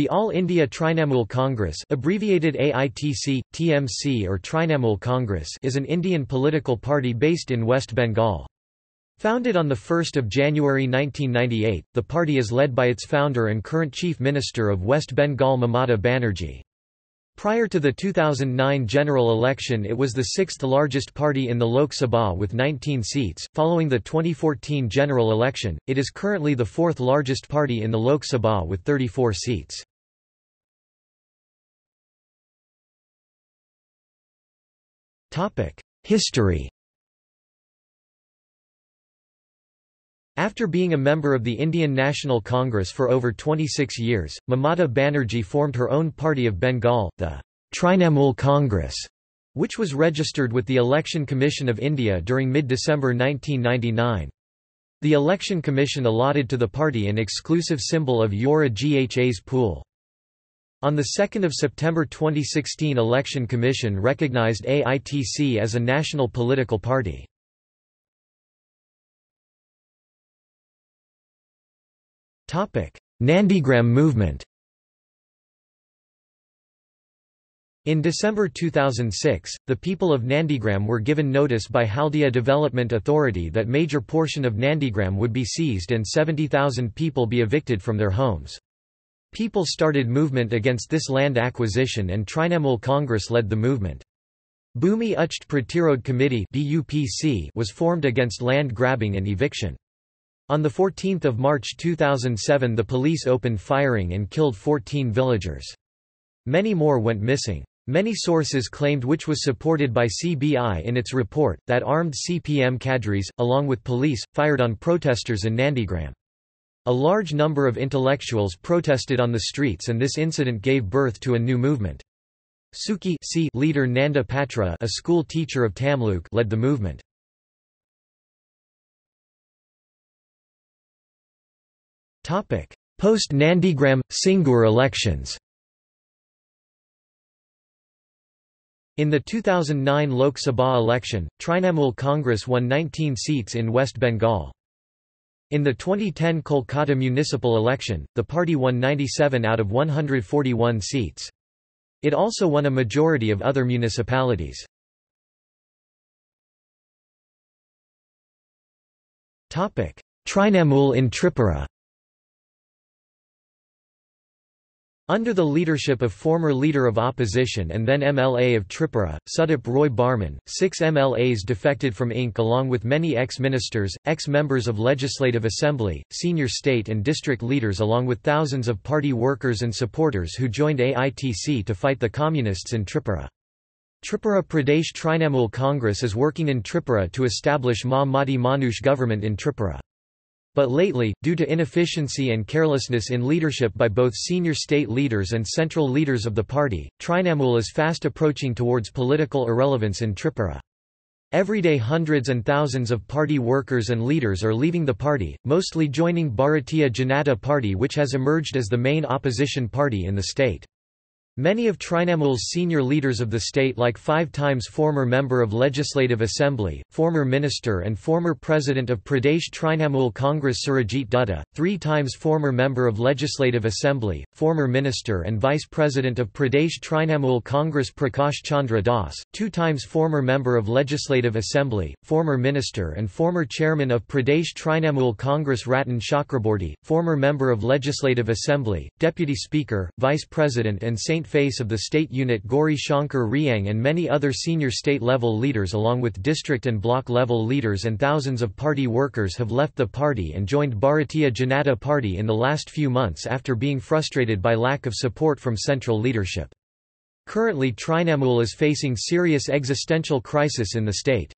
The All India Trinamool Congress abbreviated AITC, TMC or Trinamool Congress is an Indian political party based in West Bengal. Founded on 1 January 1998, the party is led by its founder and current Chief Minister of West Bengal Mamata Banerjee. Prior to the 2009 general election it was the sixth largest party in the Lok Sabha with 19 seats. Following the 2014 general election, it is currently the fourth largest party in the Lok Sabha with 34 seats. History After being a member of the Indian National Congress for over 26 years, Mamata Banerjee formed her own party of Bengal, the Trinamool Congress, which was registered with the Election Commission of India during mid-December 1999. The Election Commission allotted to the party an exclusive symbol of Jora Ghas Phul. On 2 September 2016 Election Commission recognized AITC as a national political party. Nandigram movement In December 2006, the people of Nandigram were given notice by Haldia Development Authority that major portion of Nandigram would be seized and 70,000 people be evicted from their homes. People started movement against this land acquisition and Trinamool Congress led the movement. Bhumi Uchhed Pratirodh Committee was formed against land grabbing and eviction. On 14 March 2007 the police opened firing and killed 14 villagers. Many more went missing. Many sources claimed which was supported by CBI in its report, that armed CPM cadres, along with police, fired on protesters in Nandigram. A large number of intellectuals protested on the streets and this incident gave birth to a new movement. SUCI leader Nanda Patra a school teacher of Tamluk led the movement. Post-Nandigram, Singur elections In the 2009 Lok Sabha election, Trinamool Congress won 19 seats in West Bengal. In the 2010 Kolkata municipal election, the party won 97 out of 141 seats. It also won a majority of other municipalities. Trinamool in Tripura Under the leadership of former Leader of Opposition and then MLA of Tripura, Sudip Roy Barman, six MLAs defected from Inc. along with many ex-ministers, ex-members of Legislative Assembly, senior state and district leaders along with thousands of party workers and supporters who joined AITC to fight the Communists in Tripura. Tripura Pradesh Trinamool Congress is working in Tripura to establish Ma Manush government in Tripura. But lately, due to inefficiency and carelessness in leadership by both senior state leaders and central leaders of the party, Trinamool is fast approaching towards political irrelevance in Tripura. Every day hundreds and thousands of party workers and leaders are leaving the party, mostly joining Bharatiya Janata Party which has emerged as the main opposition party in the state. Many of Trinamool's senior leaders of the state like five times former member of Legislative Assembly, former minister and former president of Pradesh Trinamool Congress Surajit Dutta, three times former member of Legislative Assembly, former minister and vice president of Pradesh Trinamool Congress Prakash Chandra Das, two times former member of Legislative Assembly, former minister and former chairman of Pradesh Trinamool Congress Ratan Chakraborty, former member of Legislative Assembly, deputy speaker, vice president and St face of the state unit Gauri Shankar Riang and many other senior state-level leaders along with district and block-level leaders and thousands of party workers have left the party and joined Bharatiya Janata Party in the last few months after being frustrated by lack of support from central leadership. Currently Trinamool is facing serious existential crisis in the state.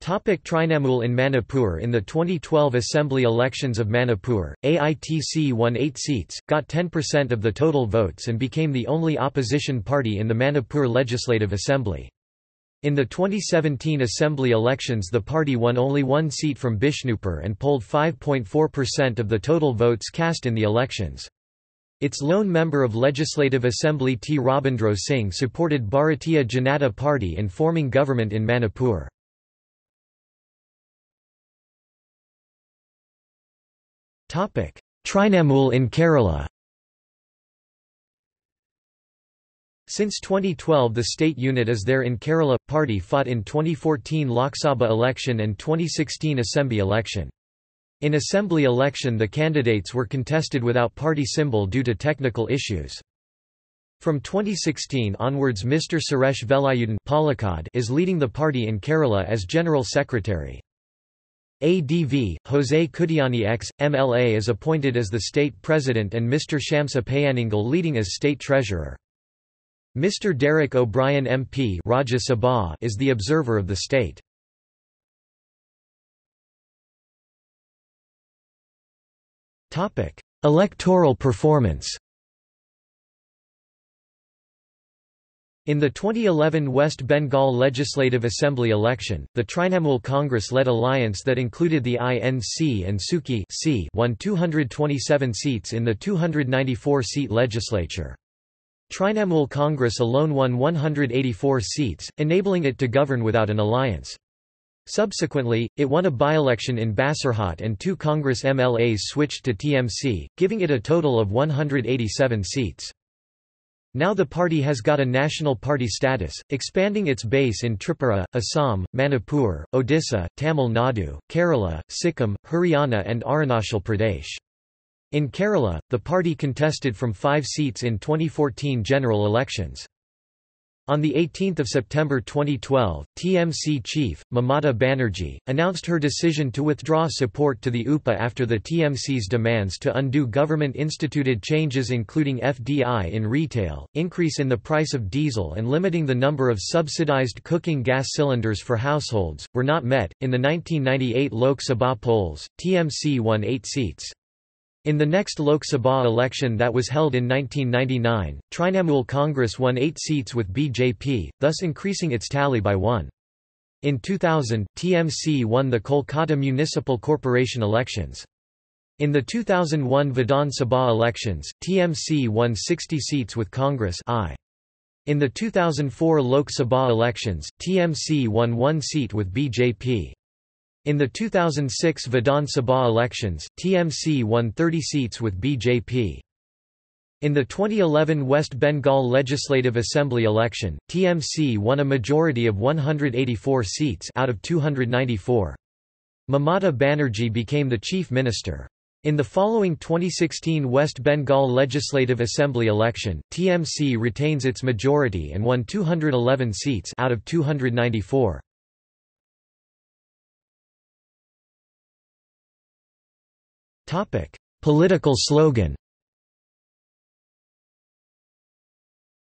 Topic Trinamool in Manipur In the 2012 Assembly elections of Manipur, AITC won eight seats, got 10% of the total votes and became the only opposition party in the Manipur Legislative Assembly. In the 2017 Assembly elections the party won only one seat from Bishnupur and polled 5.4% of the total votes cast in the elections. Its lone member of Legislative Assembly T. Rabindra Singh supported Bharatiya Janata Party in forming government in Manipur. Trinamool in Kerala Since 2012 the state unit is there in Kerala. Party fought in 2014 Lok Sabha election and 2016 Assembly election. In Assembly election the candidates were contested without party symbol due to technical issues. From 2016 onwards Mr. Suresh Velayudhan is leading the party in Kerala as General Secretary. ADV, Jose Kuttiyani X, MLA is appointed as the state president and Mr Shamsa Payaningal leading as state treasurer. Mr. Derek O'Brien MP Rajya Sabha is the observer of the state. Electoral performance In the 2011 West Bengal Legislative Assembly election, the Trinamool Congress-led alliance that included the INC and SUCI won 227 seats in the 294-seat legislature. Trinamool Congress alone won 184 seats, enabling it to govern without an alliance. Subsequently, it won a by-election in Basirhat and two Congress MLAs switched to TMC, giving it a total of 187 seats. Now the party has got a national party status, expanding its base in Tripura, Assam, Manipur, Odisha, Tamil Nadu, Kerala, Sikkim, Haryana and Arunachal Pradesh. In Kerala, the party contested from five seats in 2014 general elections. On 18 September 2012, TMC chief, Mamata Banerjee, announced her decision to withdraw support to the UPA after the TMC's demands to undo government-instituted changes including FDI in retail, increase in the price of diesel and limiting the number of subsidized cooking gas cylinders for households, were not met. In the 1998 Lok Sabha polls, TMC won eight seats. In the next Lok Sabha election that was held in 1999, Trinamool Congress won eight seats with BJP, thus increasing its tally by one. In 2000, TMC won the Kolkata Municipal Corporation elections. In the 2001 Vidhan Sabha elections, TMC won 60 seats with Congress I. In the 2004 Lok Sabha elections, TMC won one seat with BJP. In the 2006 Vidhan Sabha elections, TMC won 30 seats with BJP. In the 2011 West Bengal Legislative Assembly election, TMC won a majority of 184 seats out of 294. Mamata Banerjee became the chief minister. In the following 2016 West Bengal Legislative Assembly election, TMC retains its majority and won 211 seats out of 294. Topic: Political slogan.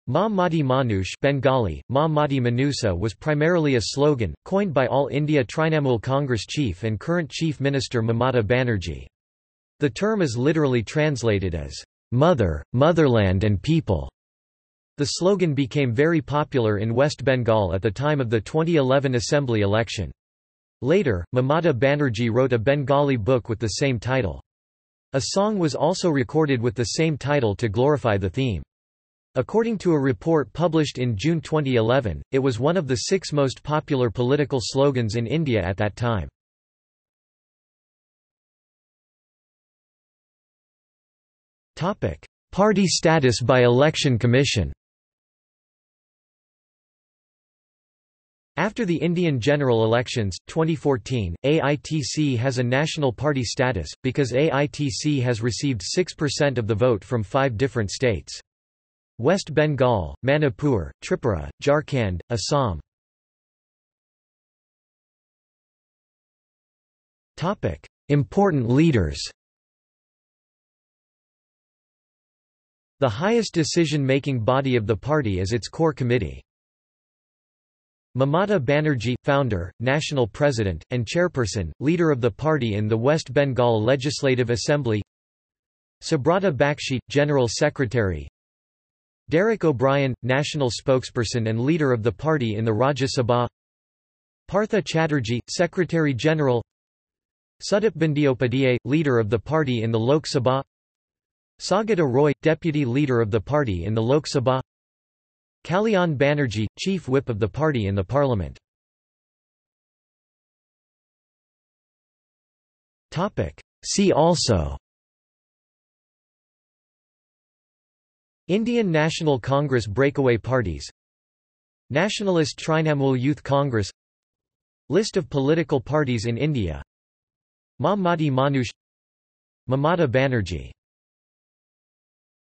Ma Mati Manush Bengali, Ma Mati Manusa was primarily a slogan, coined by All India Trinamool Congress chief and current Chief Minister Mamata Banerjee. The term is literally translated as, "...mother, motherland and people." The slogan became very popular in West Bengal at the time of the 2011 assembly election. Later, Mamata Banerjee wrote a Bengali book with the same title. A song was also recorded with the same title to glorify the theme. According to a report published in June 2011, it was one of the six most popular political slogans in India at that time. Party status by Election Commission After the Indian general elections, 2014, AITC has a national party status, because AITC has received 6% of the vote from five different states. West Bengal, Manipur, Tripura, Jharkhand, Assam. Important leaders The highest decision-making body of the party is its core committee. Mamata Banerjee, founder, national president, and chairperson, leader of the party in the West Bengal Legislative Assembly. Subrata Bakshi, general secretary. Derek O'Brien, national spokesperson and leader of the party in the Rajya Sabha. Partha Chatterjee, secretary-general Sudip Bandyopadhyay, leader of the party in the Lok Sabha. Saugata Roy, deputy leader of the party in the Lok Sabha Kalyan Banerjee, chief whip of the party in the parliament. See also. Indian National Congress breakaway parties. Nationalist Trinamool Youth Congress. List of political parties in India. Ma Mati Manush Mamata Banerjee